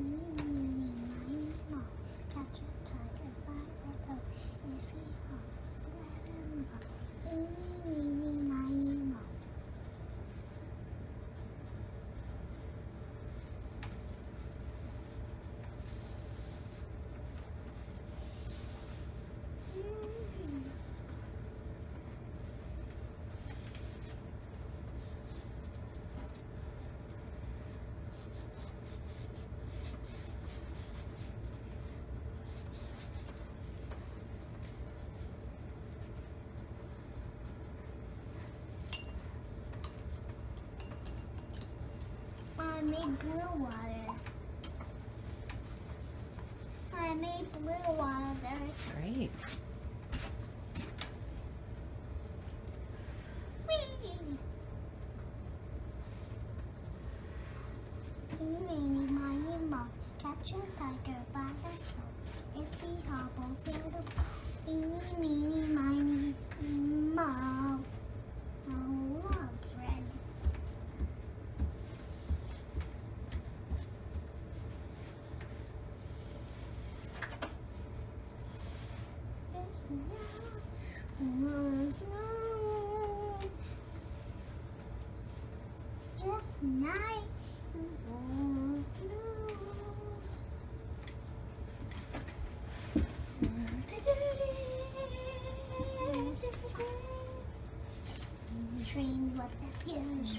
Eeny, meeny, miny, moe. Catch a tiger by the toe. If he hobbles, let him go. Eeny, meeny, miny, moe. Mm. I made blue water. I made blue water. Great. Meeny, miny, moe. Catch a tiger by the toe. If he hobbles, go. Eeny, meeny, miny, moe. Oh, love, Fred. There's no was wrong. Night won't what the fuse.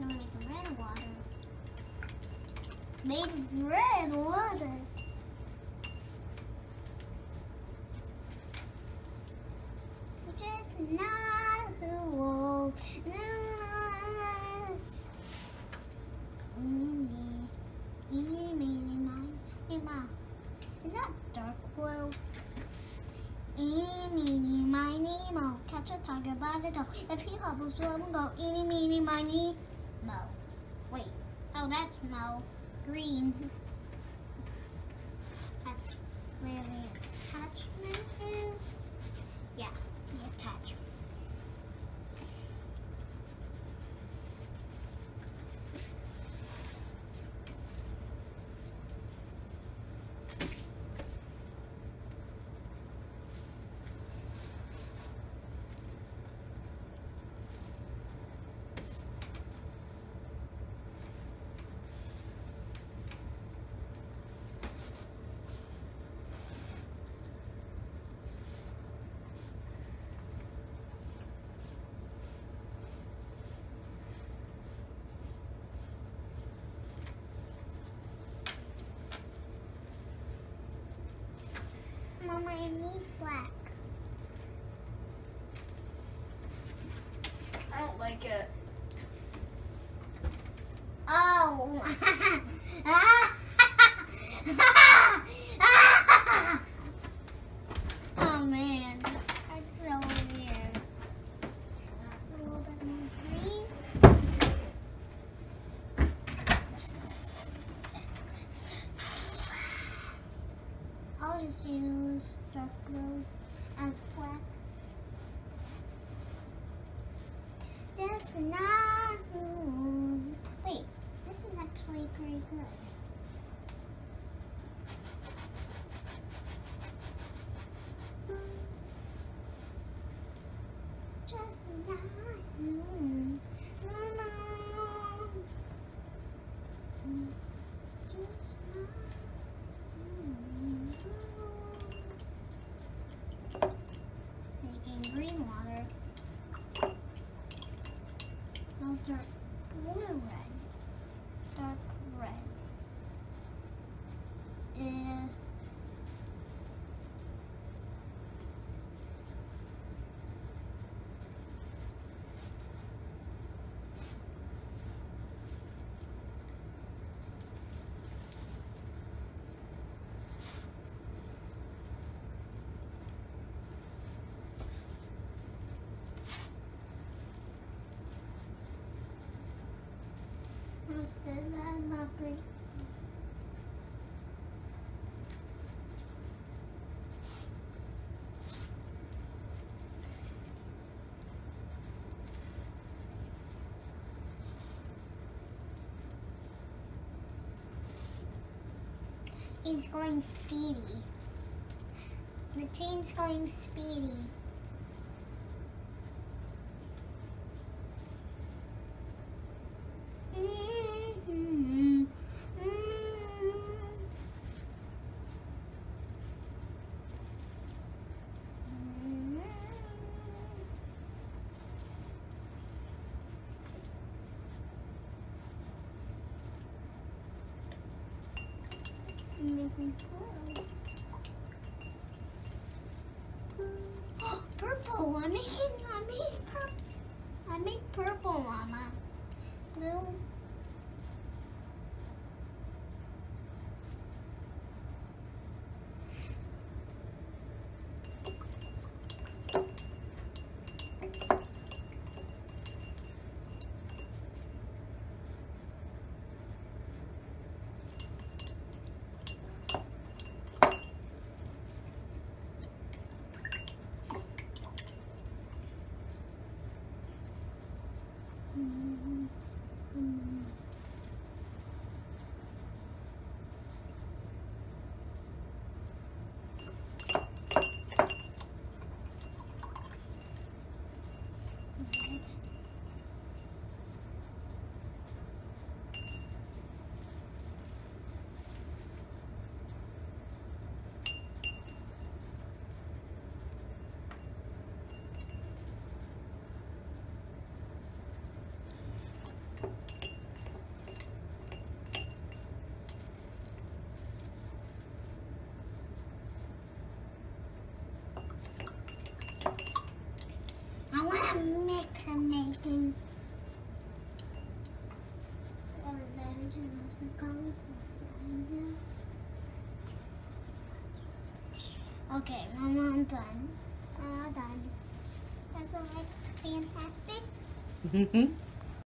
Now make a red water. Made red water. Just not Is that dark blue? Moe. Catch a tiger by the toe. If he hobbles, let him go. Eeny, meeny, miny, moe. Wait. Oh, that's moe. Green. That's where the attachment is. Yeah, the attachment. I need black. I don't like it. Oh. oh blue as black. Just not who's. Wait, this is actually pretty good. Just not who's. No, no. Just not who's. Making green water. No, dark He's going speedy. The train's going speedy. Making purple. I'm making. I made purple. I made purple, Mama. Blue. I want to mix and making the Okay, Mama, I'm done. Mama, done. That's. Fantastic. Mm-hmm.